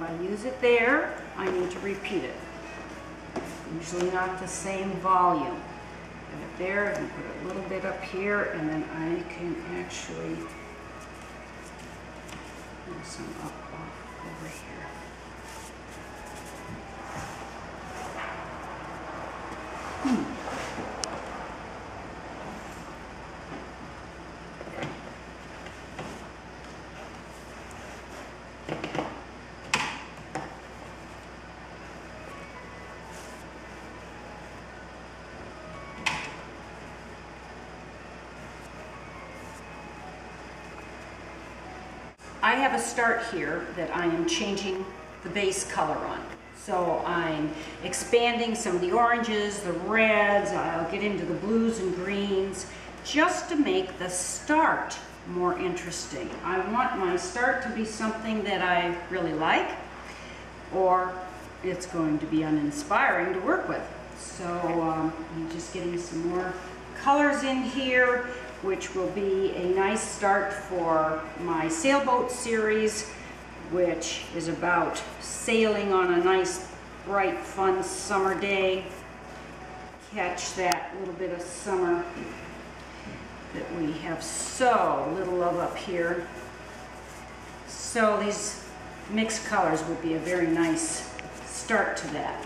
I use it there, I need to repeat it. Usually not the same volume. Put it there, and put a little bit up here, and then I can actually do some up off over here. Hmm. I have a start here that I am changing the base color on. So I'm expanding some of the oranges, the reds, I'll get into the blues and greens, just to make the start more interesting. I want my start to be something that I really like, or it's going to be uninspiring to work with. So um, I'm just getting some more colors in here, which will be a nice start for my sailboat series, which is about sailing on a nice, bright, fun summer day. Catch that little bit of summer that we have so little of up here. So these mixed colors would be a very nice start to that.